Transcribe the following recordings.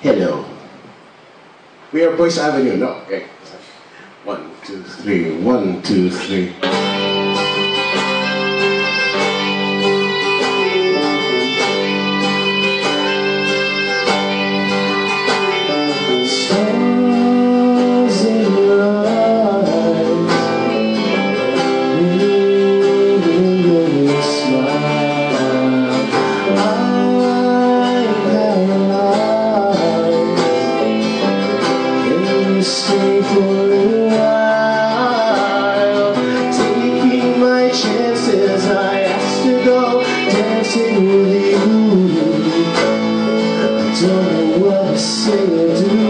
Hello. We are Boyce Avenue. No, okay. One, two, three. One, two, three. will do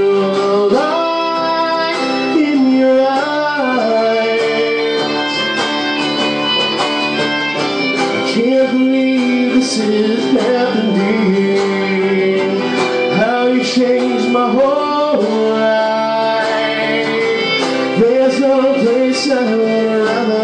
can't believe this is happening How you changed my whole life There's no place I would rather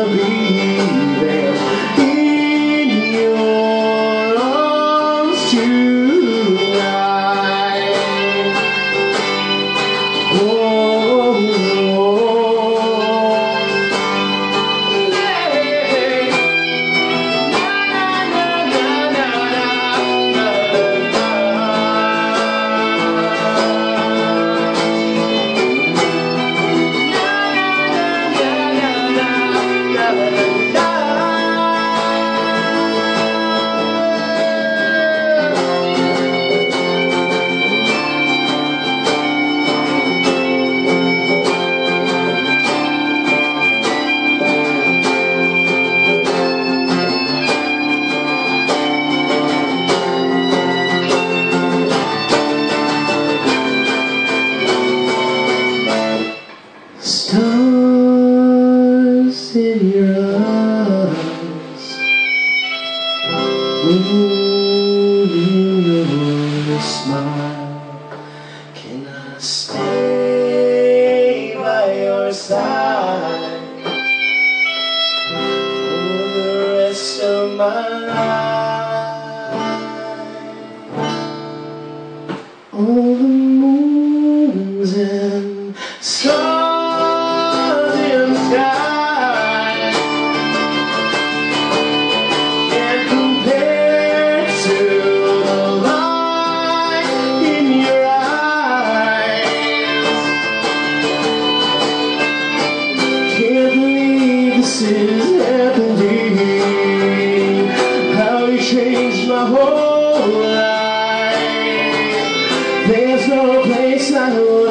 stars in your eyes, moving your smile. Can I stay by your side for the rest of my life? Oh. Place